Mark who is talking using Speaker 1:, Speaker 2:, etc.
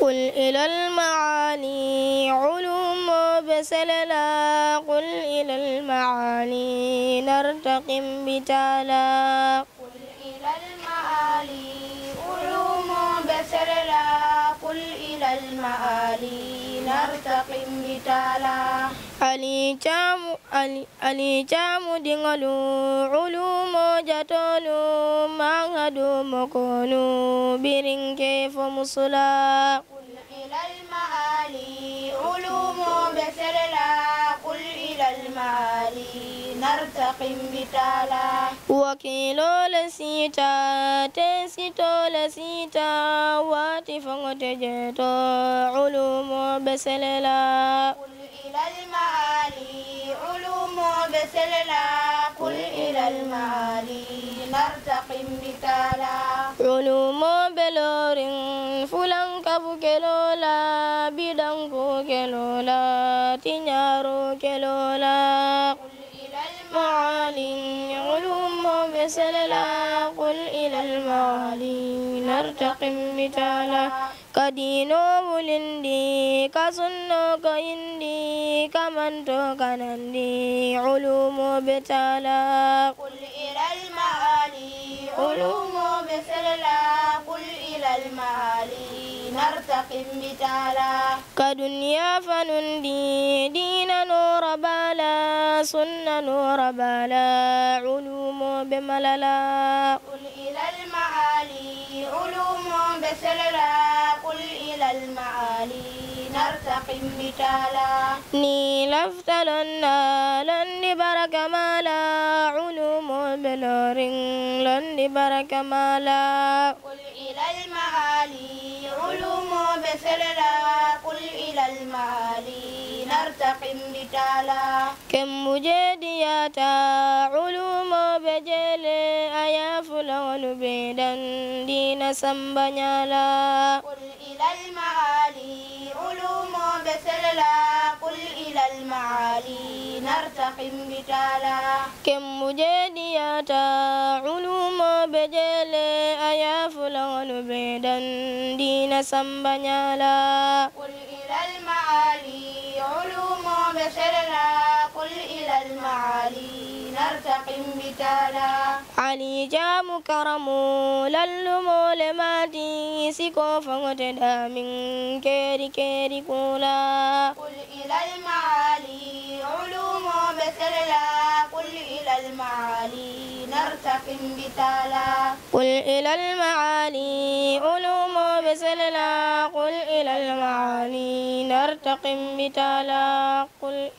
Speaker 1: قل إلى المعالي علوم بسللا قل إلى المعالي نرتقم بتالا.
Speaker 2: قل إلى المعالي علوم بسللا قل إلى المعالي نرتقم بتالا.
Speaker 1: ali camu ali ali camu dingalu تولو ما هدو مكونو برين كيف مصلا
Speaker 2: قل إلى المعالي علوم بسرلا قل إلى المعالي نرتقم بتالا.
Speaker 1: وكيلو لسيتا تنسيتو لسيتا. واتفن تجيتو علوم بسللا
Speaker 2: قل إلى المعالي علوم بسللا المعالي
Speaker 1: ulumo belorin fulan kabu kelola bidan ko kelola tinyaro kelola
Speaker 2: قل إلى
Speaker 1: معالي علوم بسللا. قل إلى المعالي نرتقم بتالا كدينو بلندي كسنو كيندي كمنتو كنندي علوم بتالا.
Speaker 2: قل إلى المعالي. علوم بسللا قل إلى المعالي. نرتقم بتالا.
Speaker 1: كدنيا فنندي دين نور بالا. سنة نور بالا. علوم بمللا.
Speaker 2: قل إلى المعالي. علوم بسللا قل إلى المعالي. نرتقي
Speaker 1: مثالا نيل افتل النال لبرك مالا علوم بلور لبرك مالا
Speaker 2: قل إلى المعالي علوم بسرلا قل إلى المعالي كم مجد
Speaker 1: يا تا علوم بجل. أيا فلان بيدا دين سمبنالا
Speaker 2: قل إلى المعالي المعالي نرتقم بجالا.
Speaker 1: كم مجاديا علوم ما بجالي أيا فلان بيدا دين سمبنيالا
Speaker 2: قل إلى المعالي علوم بشرنا. قل إلى المعالي
Speaker 1: علي جا مكرم للم لما تيسكو فغتدا من كيري كيري قولا
Speaker 2: قل إلى المعالي المعالي نرتقم بتالا
Speaker 1: قل إلى المعالي علوم بسللا. قل إلى المعالي نرتقم بتالا قل